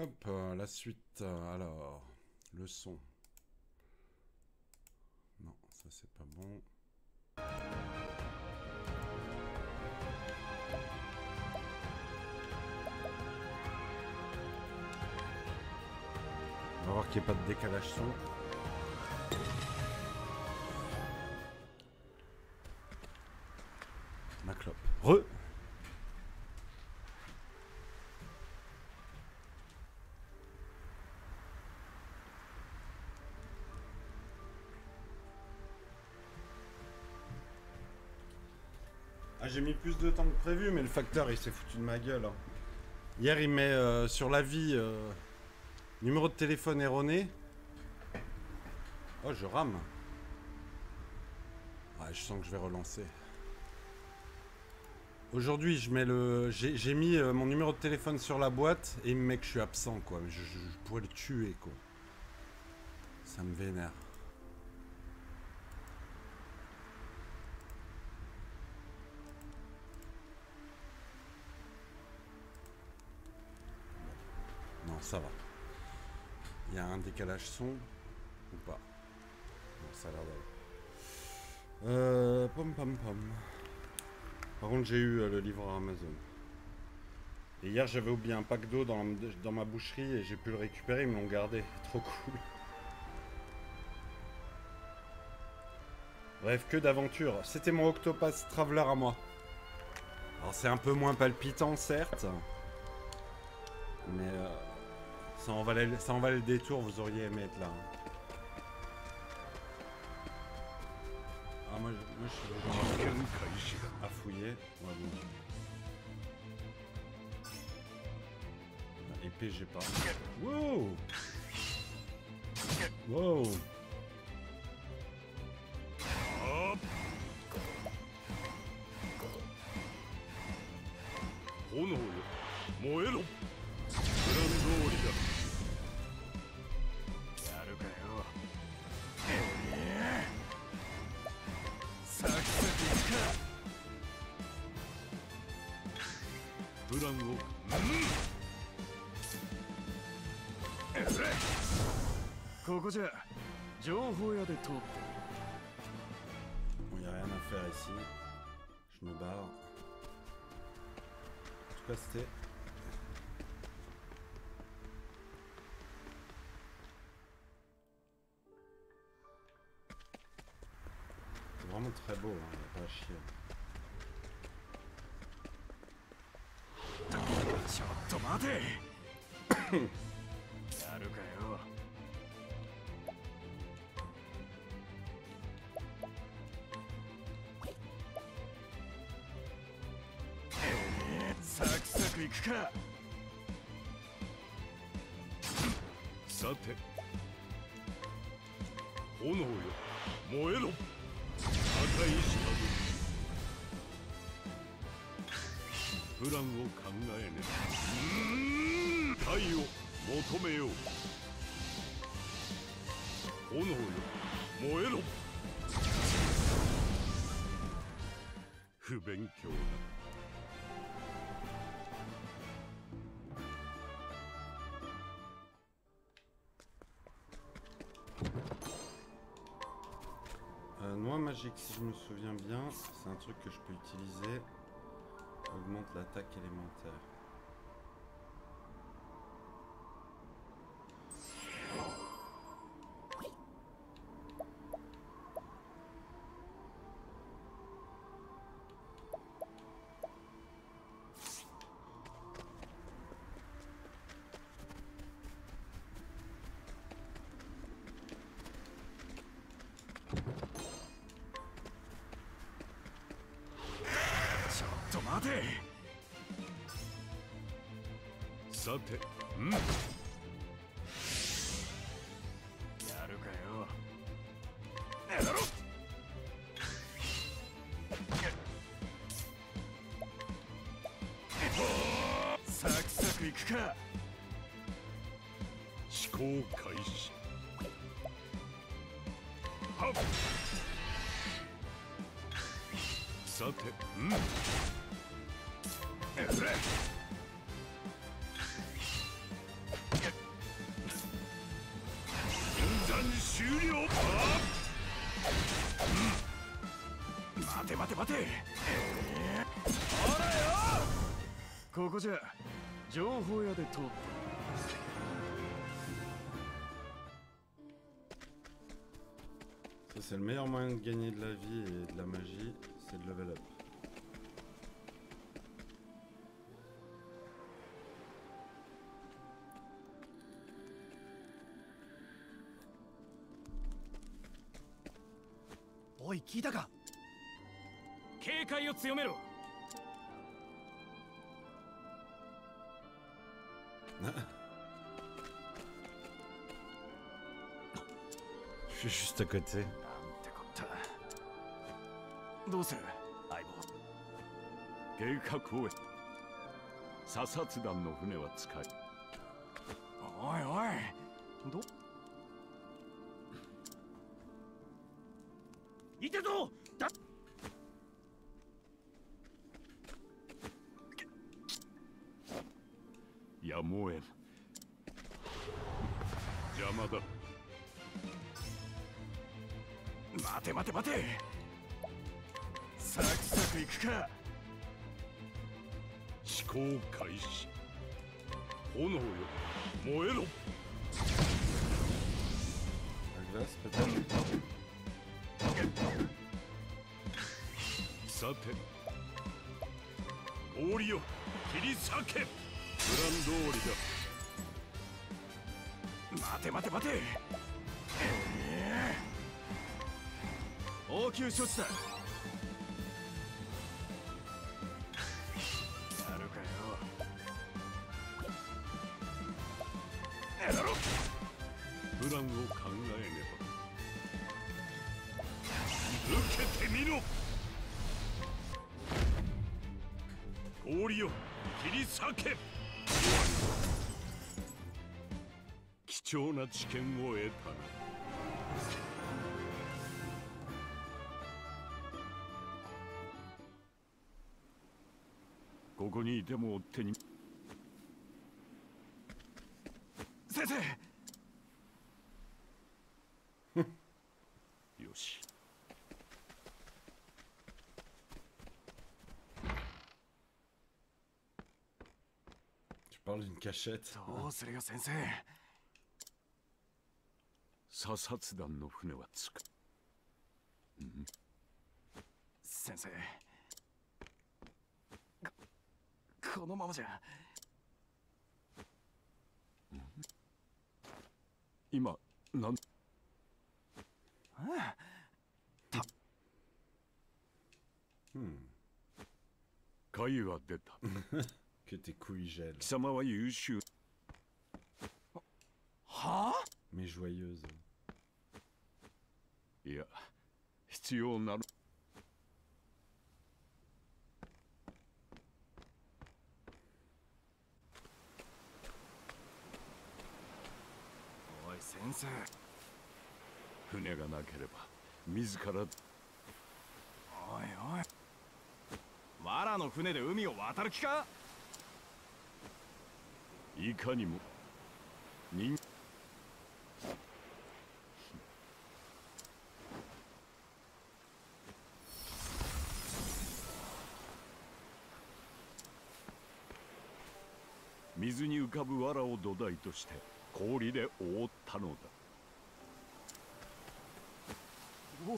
Hop, euh, la suite. euh, alors, le son. Non, ça c'est pas bon. On va voir qu'il n'y ait pas de décalage son. J'ai mis plus de temps que prévu, mais le facteur il s'est foutu de ma gueule. hein. Hier, il met euh, sur l'avis euh, numéro de téléphone erroné. Oh, je rame. Ouais, je sens que je vais relancer. Aujourd'hui, je mets le, j'ai mis euh, mon numéro de téléphone sur la boîte et il me met que je suis absent, quoi. Je- je pourrais le tuer, quoi. Ça me vénère. Ça va. Il y a un décalage son ou pas Non, ça a l'air d'aller. Euh, pom pom pom. Par contre, j'ai eu euh, le livreur Amazon. Et hier, j'avais oublié un pack d'eau dans, dans ma boucherie et j'ai pu le récupérer, ils me l'ont gardé. Trop cool. Bref, que d'aventure. C'était mon Octopus Traveler à moi. Alors, c'est un peu moins palpitant, certes. Mais euh, ça, en valait, ça en valait le détour, vous auriez aimé être là. hein. Ah, moi, je, moi, je suis à fouiller. Ouais, bon. Épée, j'ai pas. Wow Wow 炎 プランをうんここじゃ情報屋で通って Bon, y a rien à faire ici. Je me barre. En tout cas, c'était. C'est vraiment très beau, hein, y a pas à chier. ちょっと待て。やるかよ。サクサクいくか。さて炎よ燃えろ。赤い島プランを考えねば太を求めよう炎よ燃えろ不勉強だ Euh, noix magique, si je me souviens bien, c'est un truc que je peux utiliser. Augmente l'attaque élémentaire. さて。うん。やるかよ。やだろ。サクサクいくか。思考開始。はっ。さて。うん。待てここじゃ情報屋で通った c'est le meilleur moyen de gagner de la vie et de la magie, c'est de level up. おい聞いたか警戒を強めろ Je suis juste à côté. 切り裂けプラン通りだ。待て待て待て。ええ応急処置だな知見を得たなここにいても手に。先生。よし.どうするよ先生査察団の船は着く。先生。ここのままじゃ。今なん。貝は出た。Que tes couilles gèlent. 貴様は優秀。はあ？Mais joyeuse. いや必要なるおい先生。船がなければ自ら。おいおい。藁の船で海を渡る気か？いかにも人水に浮かぶ藁を土台として氷で覆ったのだ。お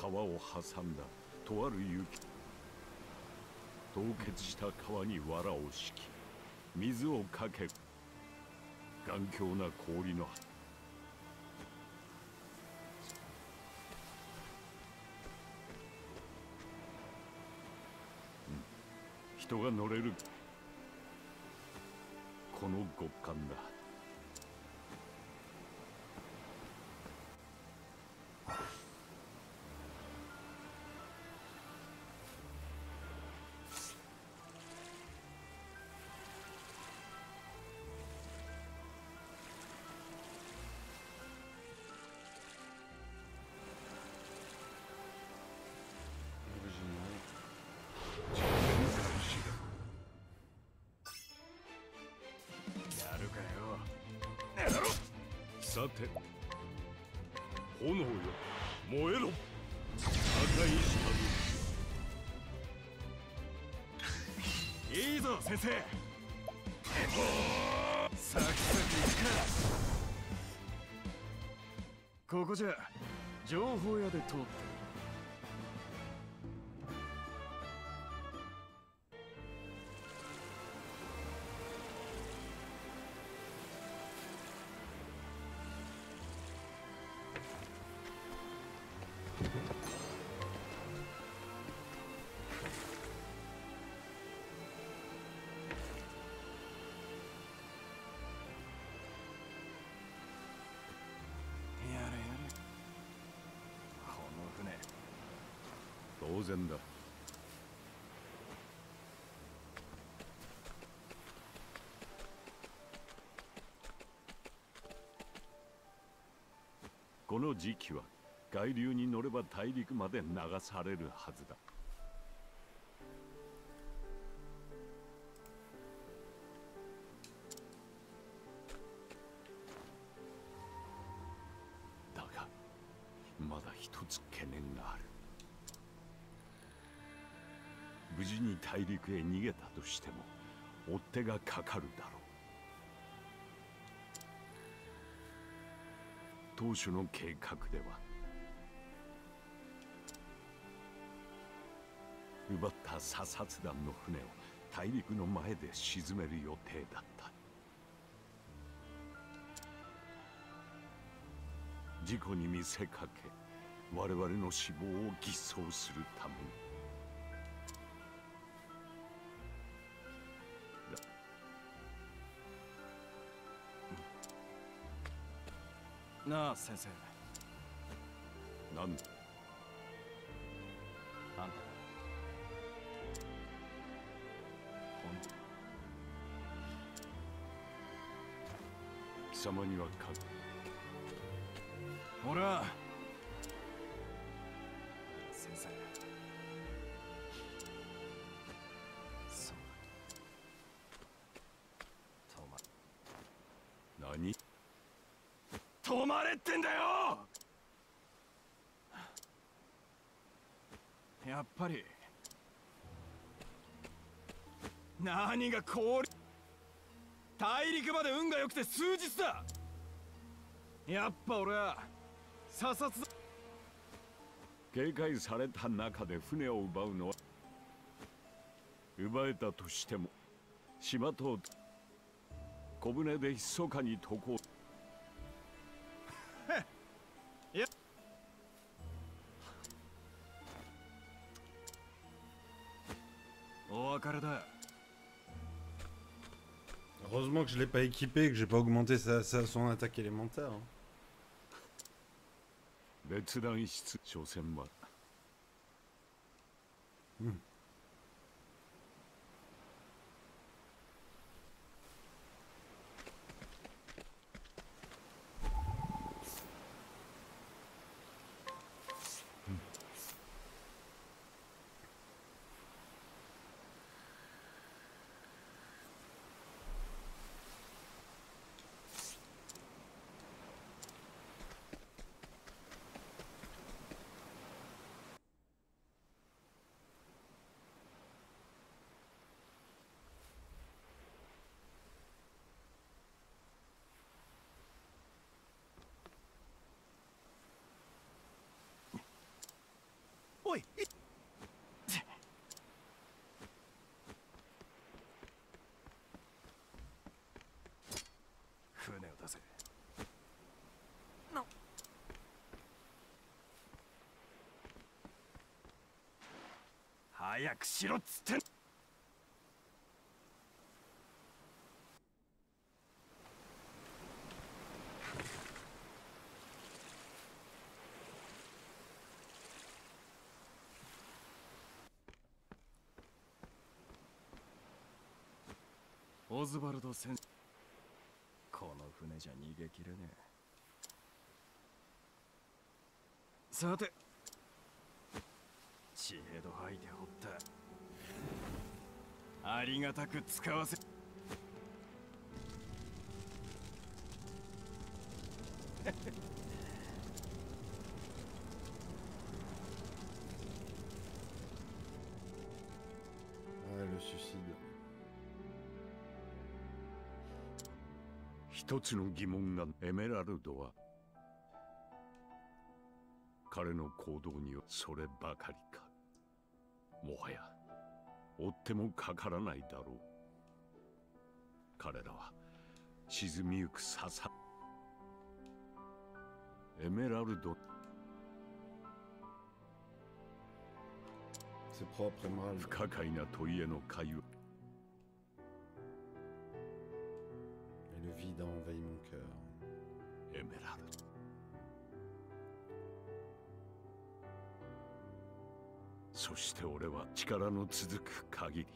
川を挟んだとある雪。凍結した川に藁を敷き水をかける頑強な氷のう人が乗れるこの極寒だ Original. 大事ださて。炎よ燃えろ。破壊したいいぞ先生。サクサクいくか。ここじゃ情報屋で通ったこの時期は海流に乗れば大陸まで流されるはずだ。だがまだ一つ懸念がある。無事に大陸へ逃げたとしても追っ手がかかるだろう。当初の計画では奪った査察団の船を大陸の前で沈める予定だった。事故に見せかけ我々の死亡を偽装するために。なあ先生。なんだ？止まれってんだよ！やっぱり。何が氷。大陸まで運が良くて数日だ。やっぱ俺は査察だ。警戒された中で船を奪うのは奪えたとしても島と小舟で密かに渡航。Heureusement que je l'ai pas équipé, que j'ai pas augmenté sa, sa- son attaque élémentaire. hein. おい船を出せ。早くしろっつってんオズバルド先生。この船じゃ逃げきれねえ。さて。地平度吐いて掘った。ありがたく使わせ。一つの疑問がエメラルドは彼の行動にはそればかりか。もはや追ってもかからないだろう。彼らは沈みゆく笹。エメラルド.不可解な問いへの回答 Et le vide a envahi mon cœur. Emerald. そして俺は力の続く限り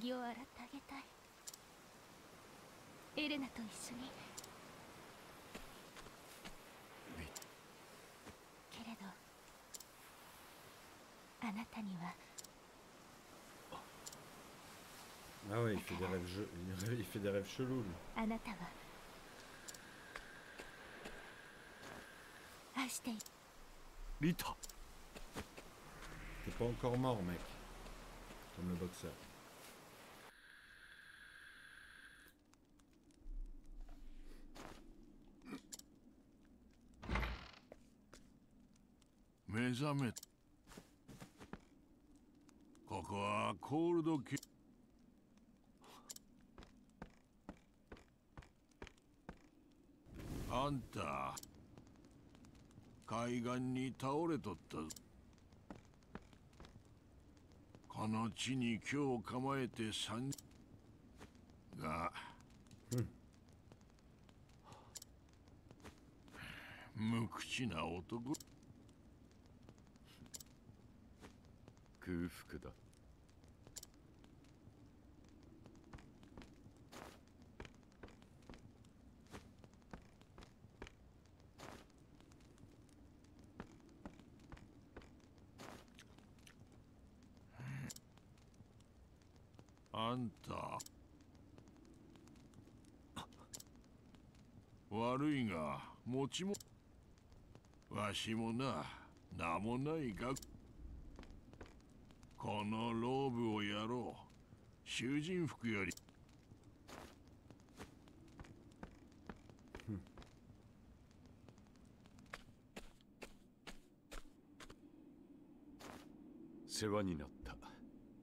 たの上着を洗ってあげたいエレナと一緒にリけれどあなたには Ah ouais, il fait des rêves, je- il rê- il fait des rêves chelous. lui. あなたは愛していリタ T'es pas encore mort, mec. Comme le boxeur. 目覚めここはコールドキあんた海岸に倒れとったぞ。この地に今日構えて三が、無口な男空腹だ。あんた悪いが持ちもわしもな名もないがこのローブをやろう。囚人服より。世話になった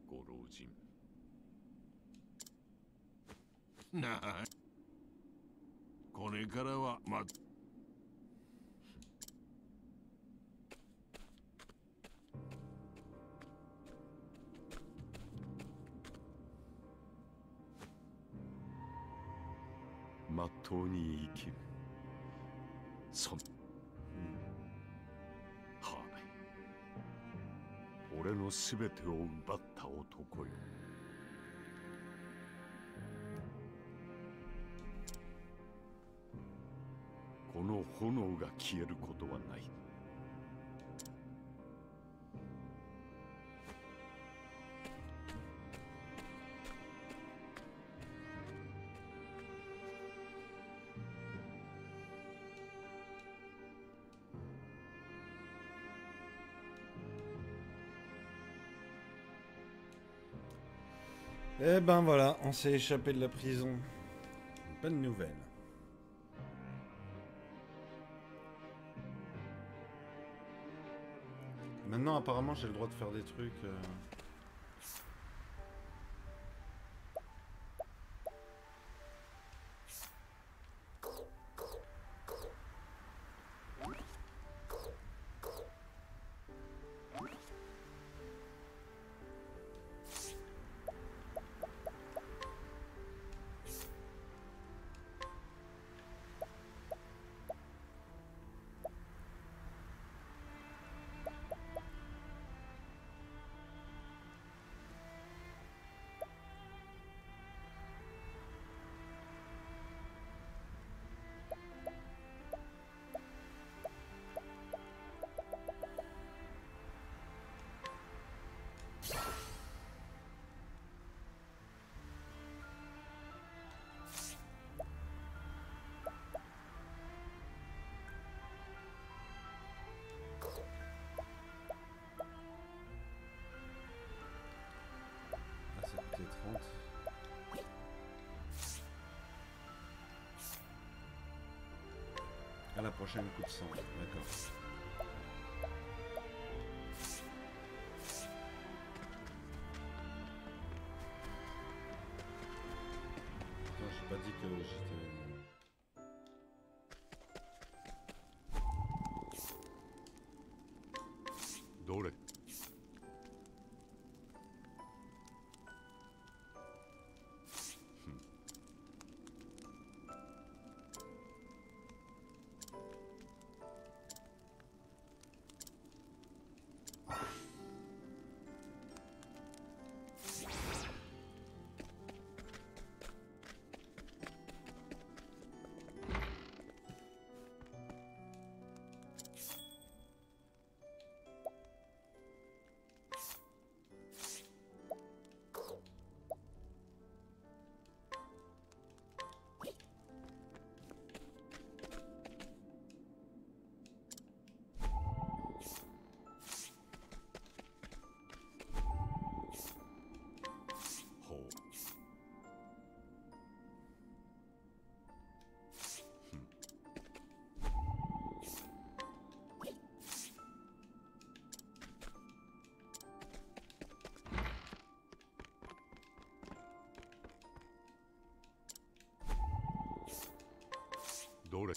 ご老人。なあ全てを奪った男よ。この炎が消えることはない「ben voilà, on s'est échappé de la prison. Bonne nouvelle. Maintenant, apparemment, j'ai le droit de faire des trucs. euh. Prochaine coup de sang. D'accord. どれ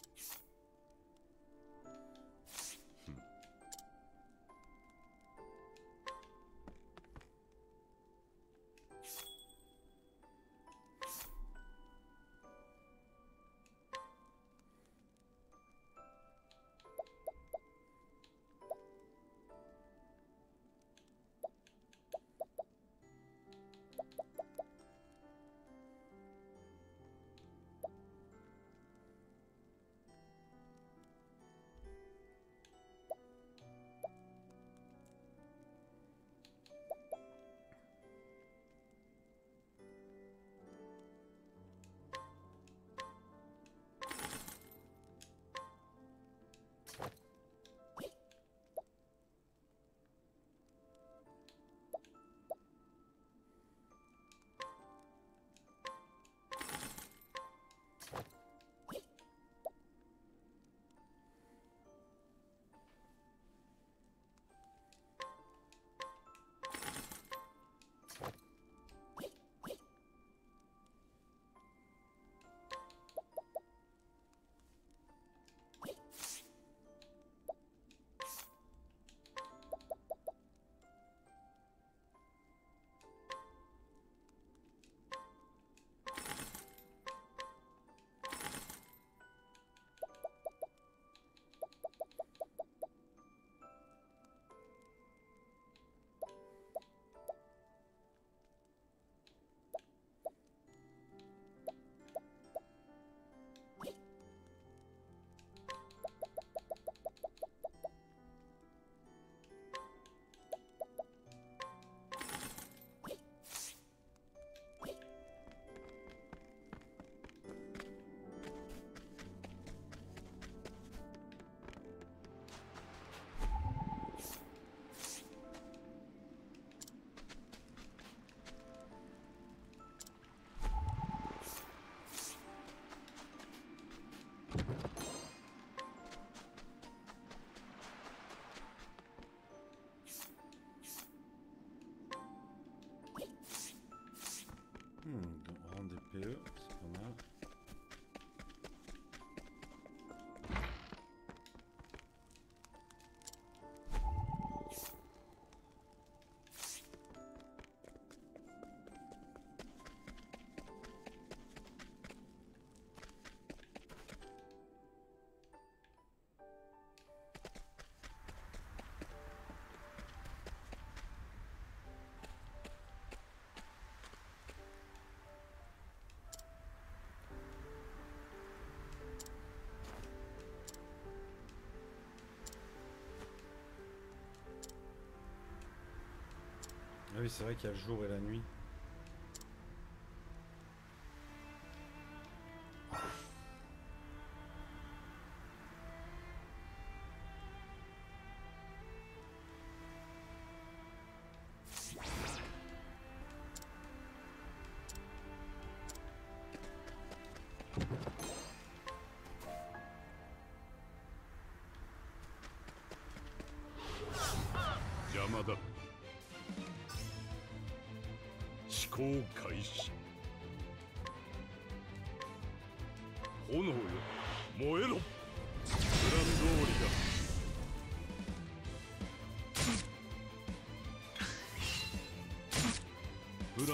oui, c'est vrai qu'il y a le jour et la nuit.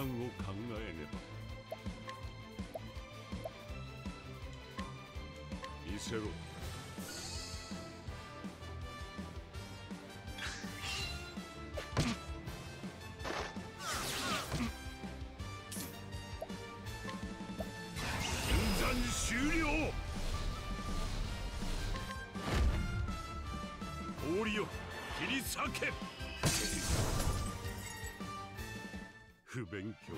を考えねば。見せろ。終了。氷よ切り裂け。不勉強。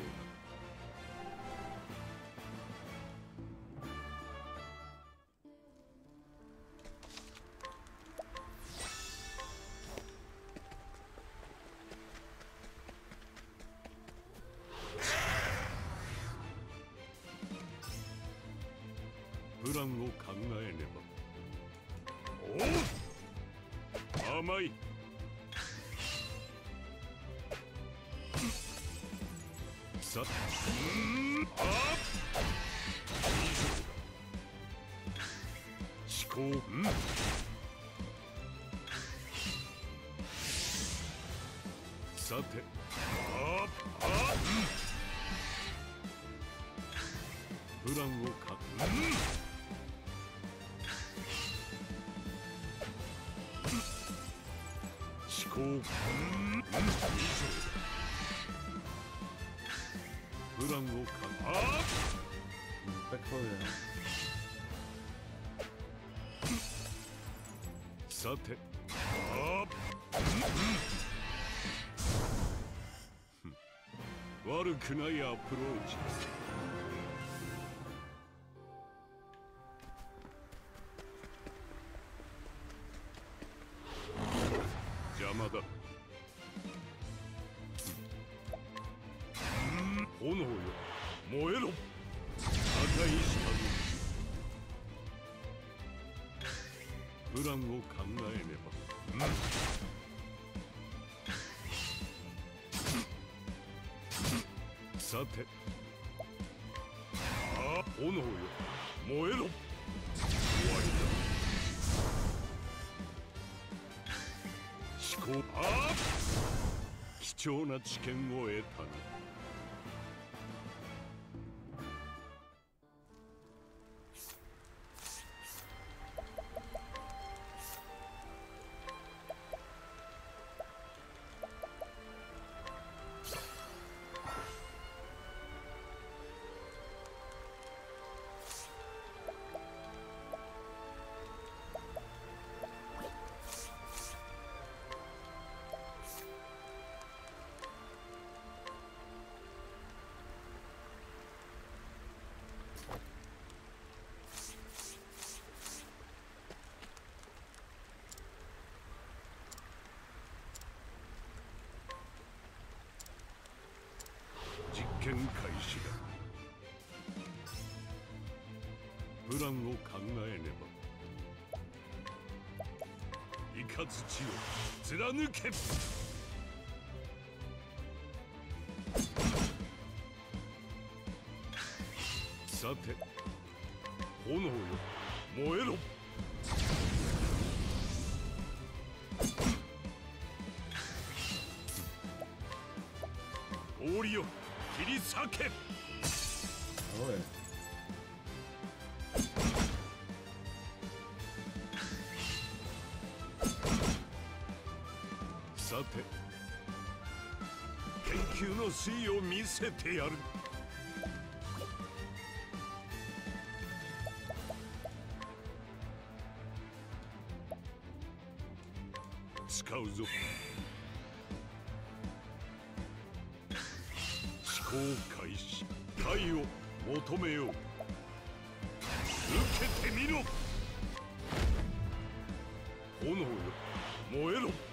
だプランを考えさうん。あ以上だ思考。うん。さて。ああうん。プランをか。うん。思考。うん。うん。以上だプランをかあ Pas crevé. hein. さてあ悪くないアプローチです思考。貴重な知見を得たなを貫け。さて炎よ燃えろ。氷よ切り裂け。Ah ouais. 研究の粋を見せてやる。使うぞ。思考開始。体を求めよう。受けてみろ。炎よ。燃えろ。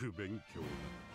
不勉強。だ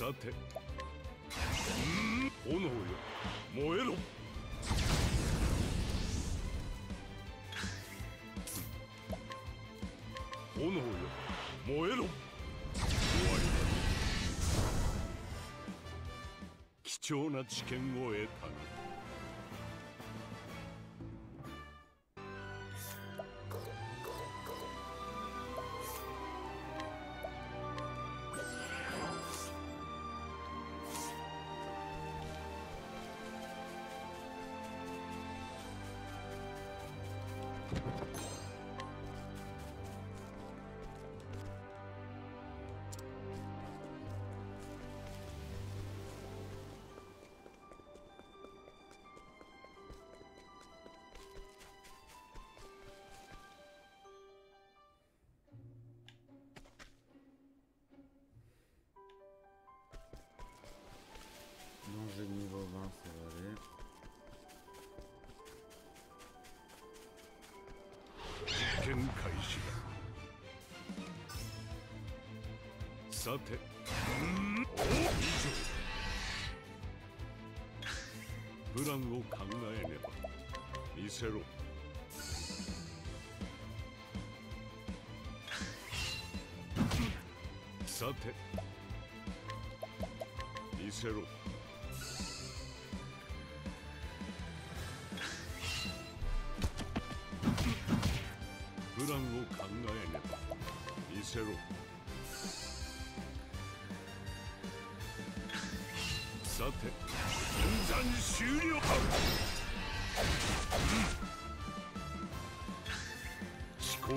さて。炎よ。燃えろ。炎よ。燃えろ。終わりだ。貴重な知見を得たなさて。ん。以上。プランを考えねば。見せろ。さて。見せろ。プランを考えねば。見せろ。さて分断終了。遅刻う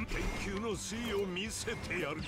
ん。研究の粋を見せてやる。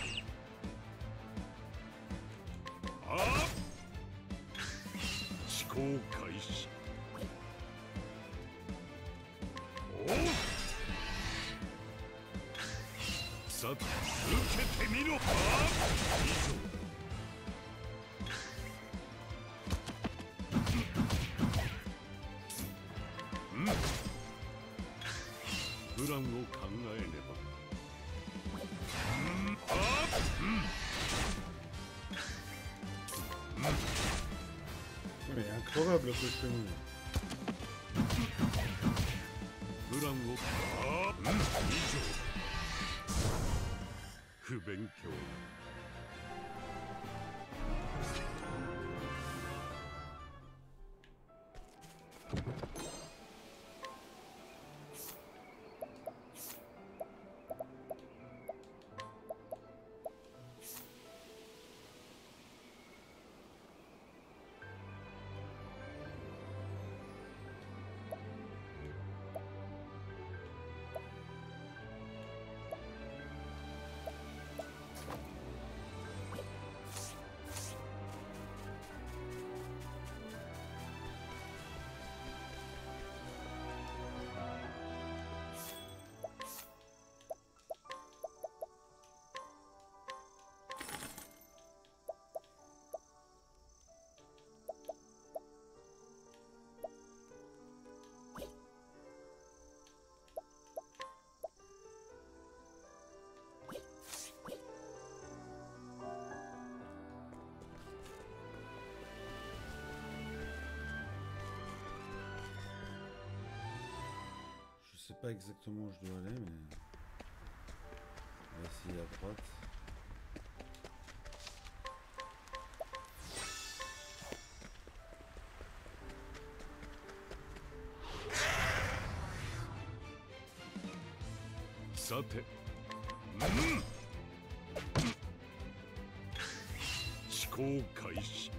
Pas exactement où je dois aller, mais. On va essayer à droite. さてうん思考開始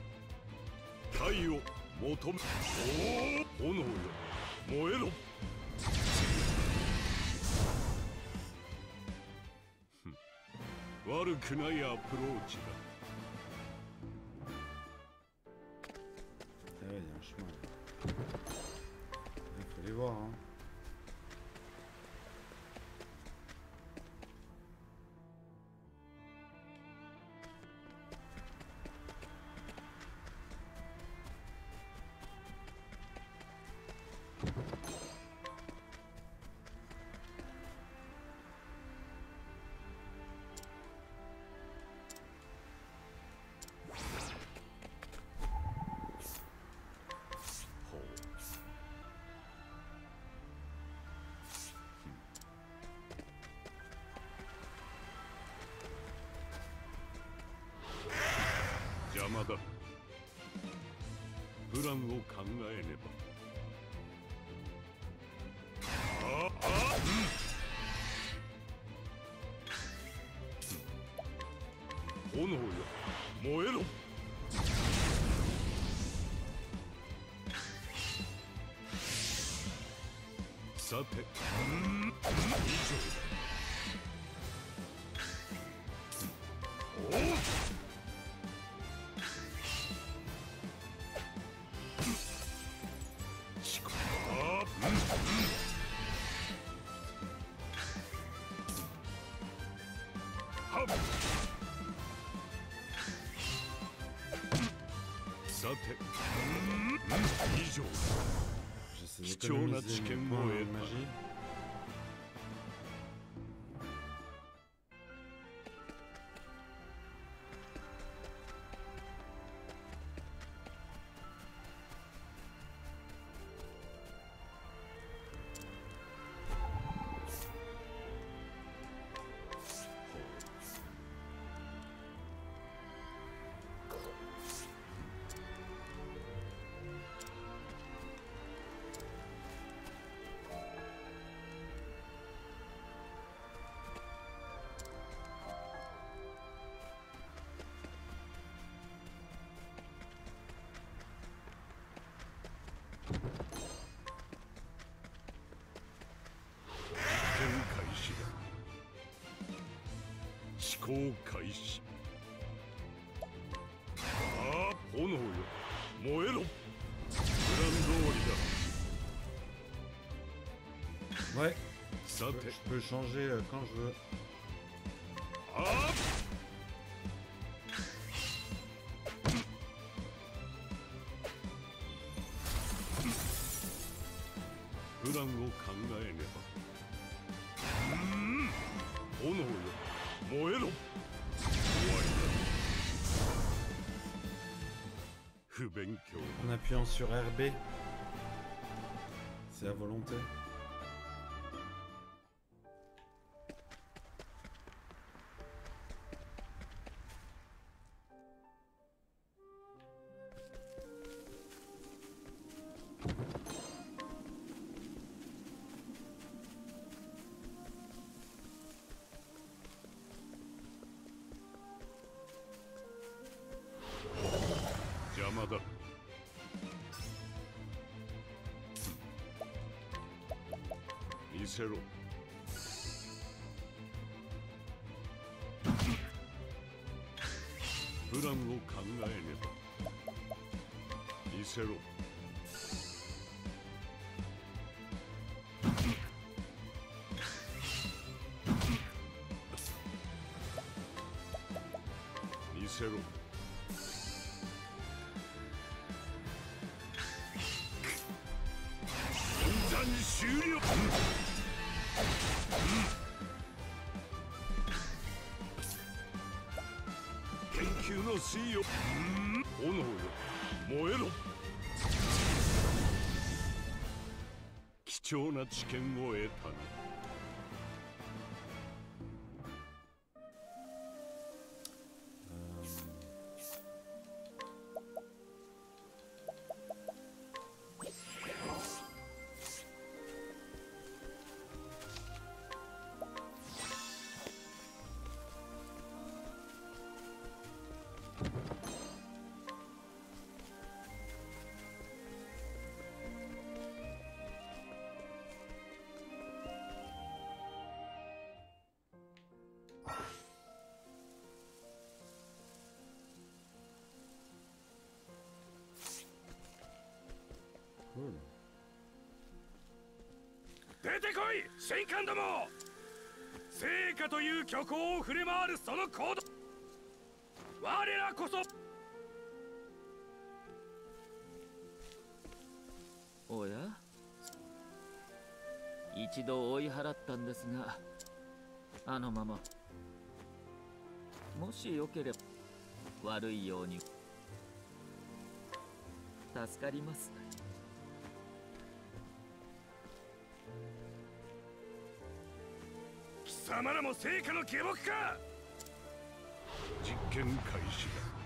太を求め炎よ燃えろ悪くないアプローチだ。だ。プランを考えねば。ああ。炎よ。燃えろ。さて。うん。以上。お J'essaie 貴重だ思考開始ああ炎よ燃えろプラン通り Ouais, ださ je て peux changer euh, quand je veux. あ appuyant sur RB. C'est à volonté. «邪せろ。プランを考えねば。見せろ。見せろ。しいよ炎よ。燃えろ。貴重な知見を得たない戦艦ども。聖火という虚構を触れ回るその行動。我らこそ。おや？一度追い払ったんですがあのまま。もしよければ悪いように。助かります。貴様らも聖火の下僕か。実験開始だ。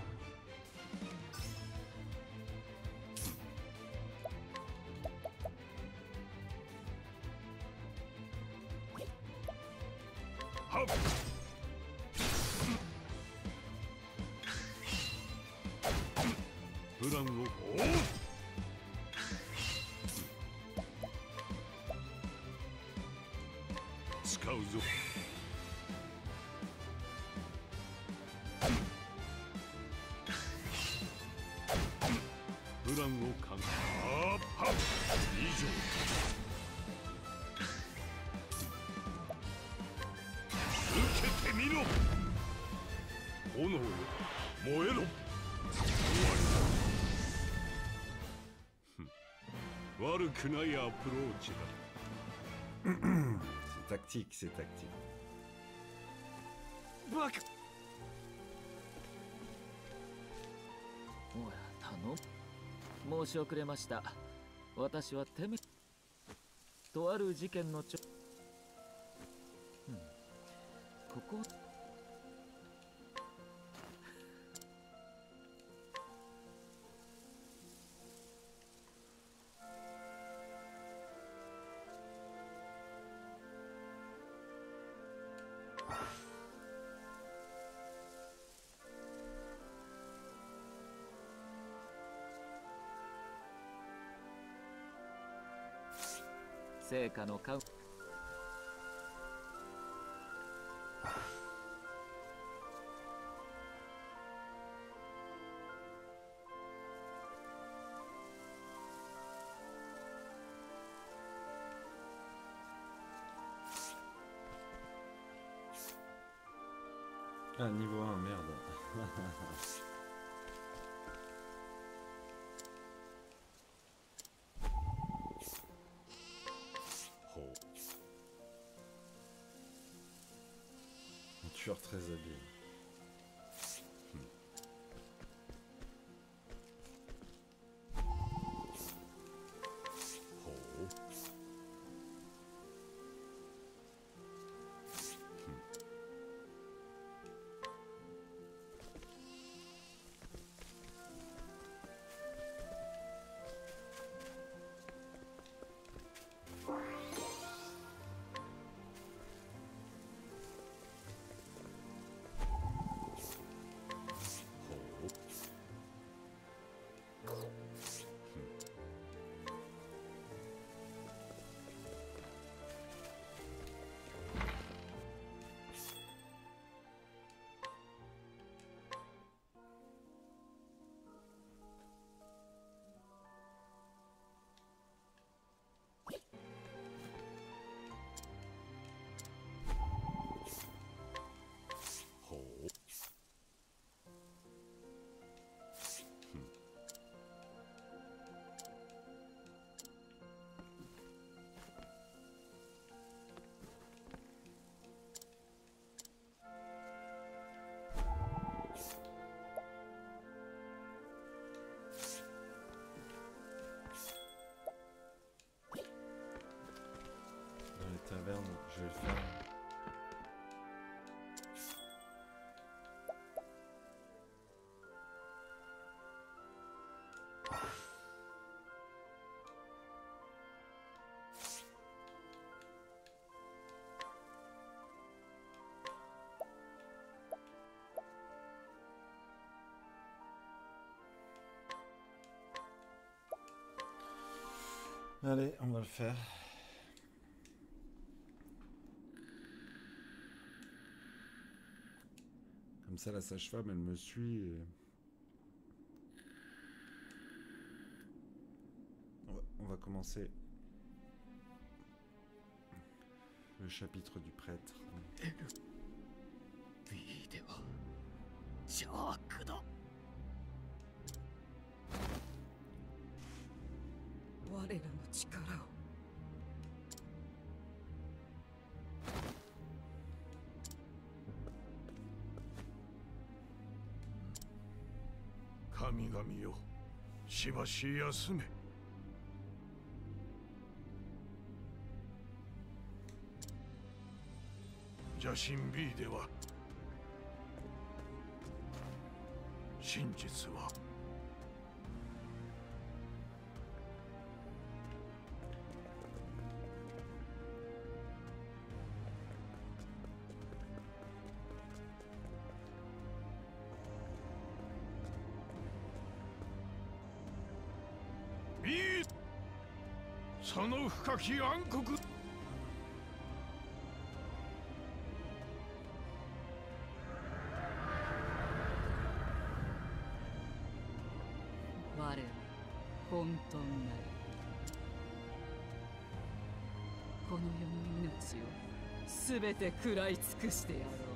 プランを考えはっはっ以上受けてみろ炎よ燃えろ悪くないアプローチだ C'est tactique, c'est tactique. バカおや頼む申し遅れました。私はてめとある事件のちょ、うん、ここ成果のカウあ、niveau 1, merde. très habile. Je vais le faire. Allez, on va le faire. Comme ça, la sage-femme, elle me suit. et- On va- On va commencer le chapitre du prêtre. 神々よしばし休め。邪神 B では真実はその深き暗黒。我は混沌なりこの世の命を全て食らい尽くしてやろう。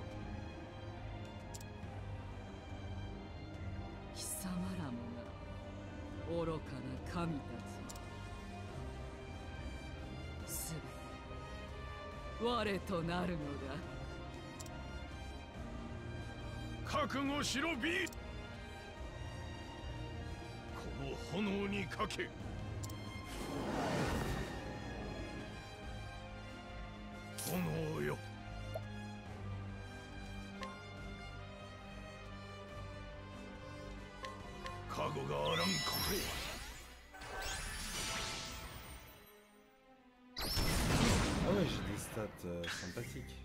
我となるのだ。覚悟しろビー。この炎にかけ。炎よ。加護があらんこと Ah stats euh, sympathiques.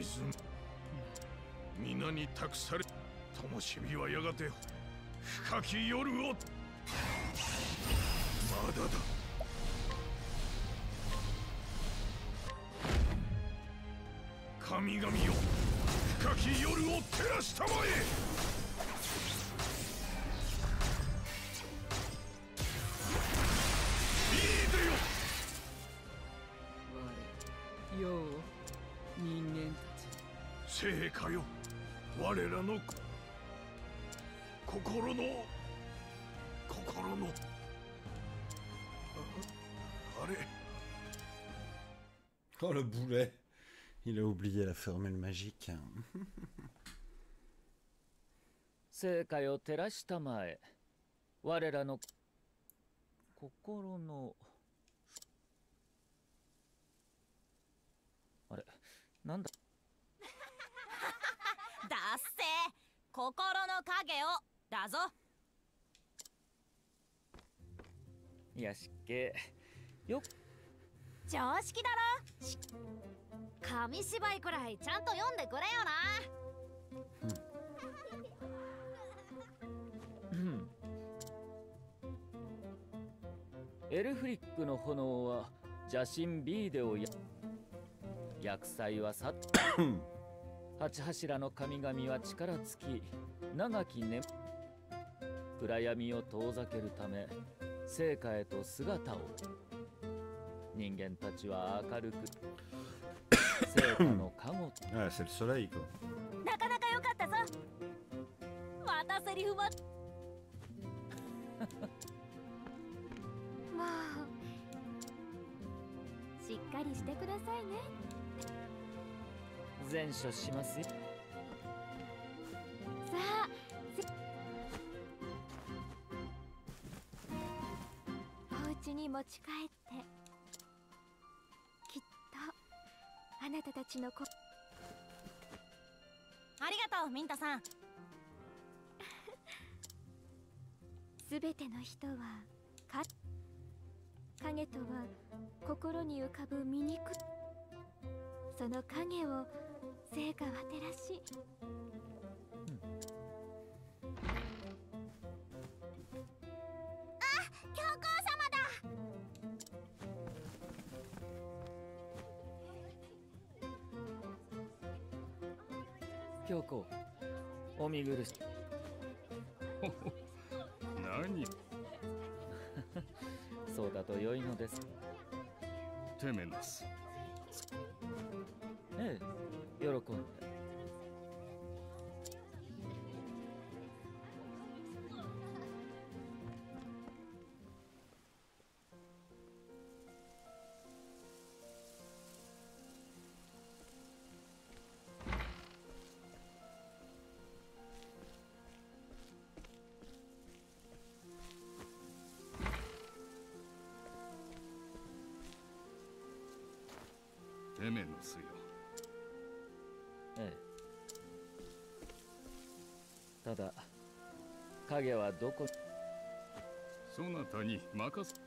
沈む皆に託され灯火はやがて深き夜を。まだだ。神々よ深き夜を照らしたまえ。Oh le boulet Il a oublié la formule magique. 聖火を照らしたまえ我らの心のあれなんだだっせ心の影をだぞやしけよ常識だろ。し紙芝居くらいちゃんと読んでくれようんエルフリックの炎は邪神ビーデをや薬剤はさ八柱の神々は力尽き長き眠暗闇を遠ざけるため聖火へと姿を。人間たちは明るく 聖火の加護 Ah, c'est le soleil quoi. ななかなか良かったぞ。またセリフばもうしっかりしてくださいね。全処しますよ。さあせお家に持ち帰ってなたたちのこありがとうミンタさん。すべての人はか影とは心に浮かぶ醜その影を聖火は照らし教皇お見苦し。何？そうだと良いのです。テメナスええ喜んでテメノスよ。ええ。ただ影はどこそなたに任せ。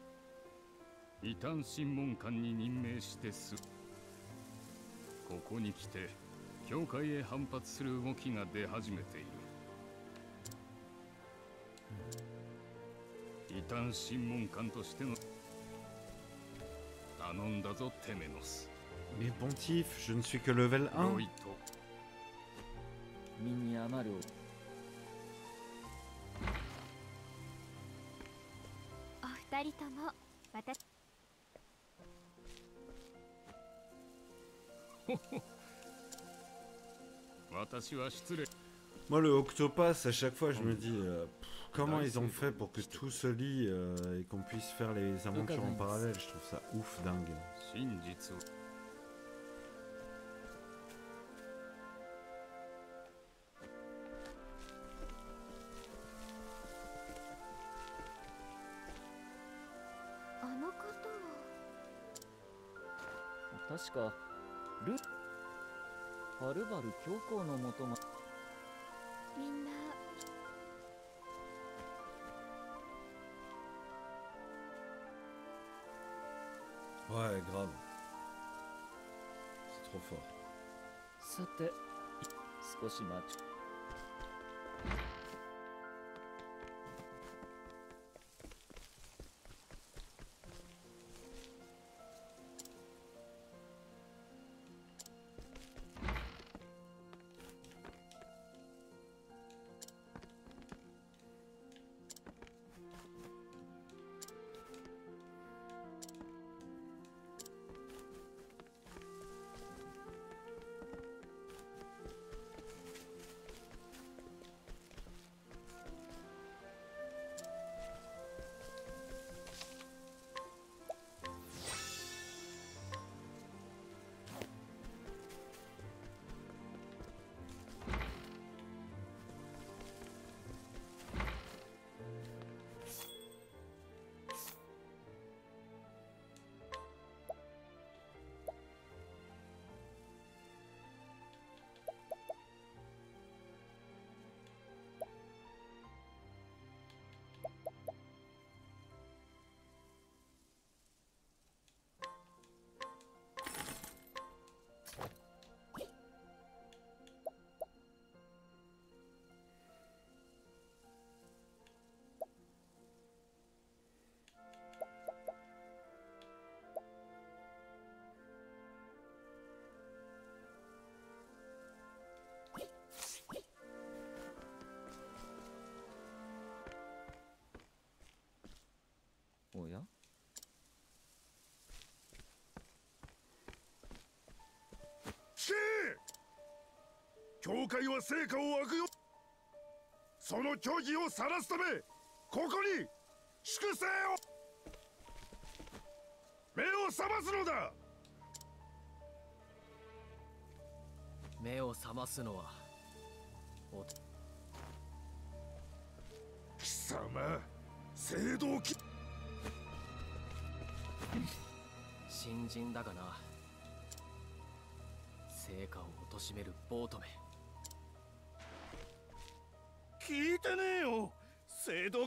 異端審問官に任命してす。ここに来て教会へ反発する動きが出始めている。異端審問官としての頼んだぞテメノス Mais Pontif, je ne suis que level 1. Moi, le Octopass, à chaque fois, je me oh. dis euh, comment ils ont fait pour que tout se lie euh, et qu'on puisse faire les aventures en parallèle? Je trouve ça ouf dingue. 確かルはるばる教皇のもとまみんな Ouais, grave. C'est trop fort. さて少し待ち教会は成果を悪用その虚偽を晒すためここに粛清を。目を覚ますのだ。目を覚ますのはお貴様聖堂き新人だがな。成果を貶めるボートめ聞いてねえよ。聖堂おお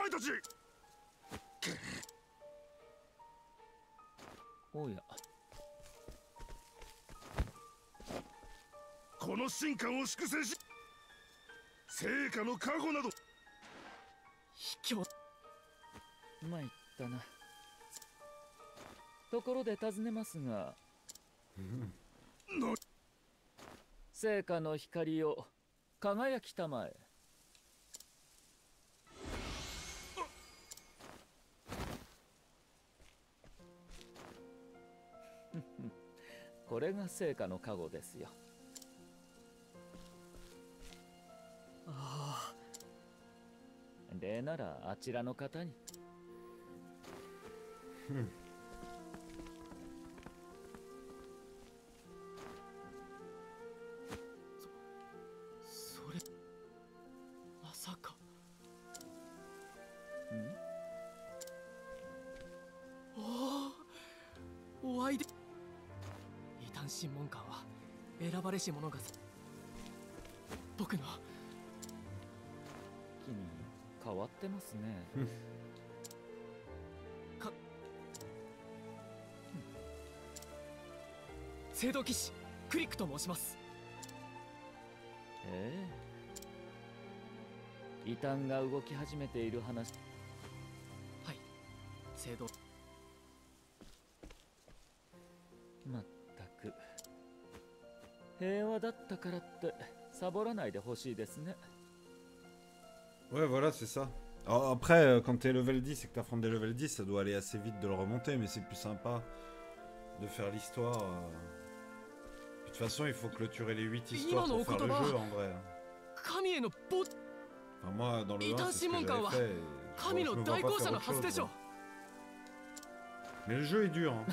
前たち。おや。この神官を粛清し成果の過去など。卑怯。参ったな。ところで尋ねますが。な聖火の光を輝きたまえ。これが聖火の加護ですよ。ああ。礼ならあちらの方に。異端審問官は選ばれし者が僕の。君変わってますね。聖堂騎士クリックと申します。ええ。異端が動き始めている話。はい。聖堂平和だったからってサボらないでほしいですね Ouais, voilà, c'est ça. Alors, après, euh, quand t'es level 10 et que t'affrontes des level 10, ça doit aller assez vite de le remonter, mais c'est plus sympa de faire l'histoire. euh. Puis De toute façon, il faut clôturer les 8 histoires pour faire le jeu en vrai. 神へのぼ Enfin, moi, dans le 異 1, 端 c'est ce 審 que 問 j'avais 官は fait. et 神 bon, je の me vois 代 pas 行者 faire の autre はずで chose, しょ quoi. Mais le jeu est dur. hein.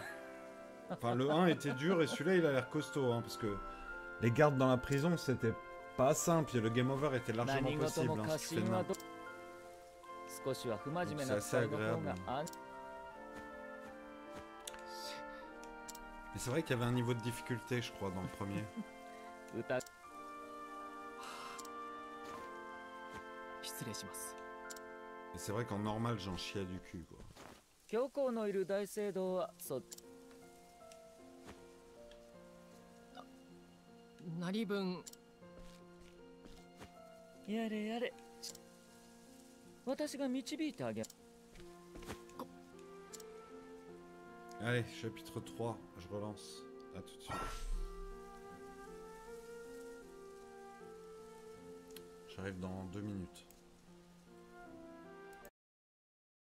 Enfin, le 1 était dur et celui-là, il a l'air costaud. hein, parce que les gardes dans la prison, c'était pas simple. Et le game over était largement 何事 possible. も hein, 過 si tu fais 信 le は nain. ど少しは不真面目 Donc, な c'est 使 assez いの方 agréable. が安 Mais c'est vrai qu'il y avait un niveau de difficulté, je crois, dans le premier. 歌失礼します Et c'est vrai qu'en normal, j'en chiais du cul, quoi. 教皇のいる大聖堂はそ何分やれやれ私が導いてあげ Allez, chapitre 3, je relance. À tout de suite. J'arrive dans deux minutes.